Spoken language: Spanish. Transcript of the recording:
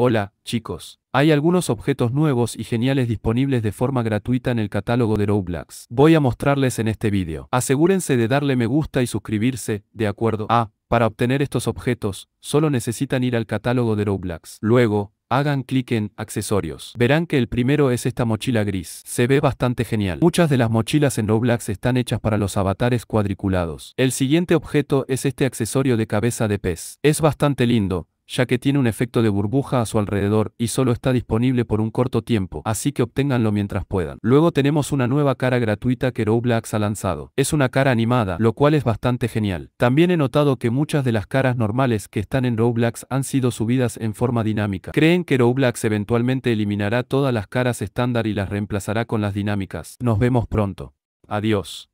Hola, chicos. Hay algunos objetos nuevos y geniales disponibles de forma gratuita en el catálogo de Roblox. Voy a mostrarles en este vídeo. Asegúrense de darle me gusta y suscribirse, de acuerdo. Ah, para obtener estos objetos, solo necesitan ir al catálogo de Roblox. Luego, hagan clic en accesorios. Verán que el primero es esta mochila gris. Se ve bastante genial. Muchas de las mochilas en Roblox están hechas para los avatares cuadriculados. El siguiente objeto es este accesorio de cabeza de pez. Es bastante lindo, ya que tiene un efecto de burbuja a su alrededor y solo está disponible por un corto tiempo, así que obténganlo mientras puedan. Luego tenemos una nueva cara gratuita que Roblox ha lanzado. Es una cara animada, lo cual es bastante genial. También he notado que muchas de las caras normales que están en Roblox han sido subidas en forma dinámica. ¿Creen que Roblox eventualmente eliminará todas las caras estándar y las reemplazará con las dinámicas? Nos vemos pronto. Adiós.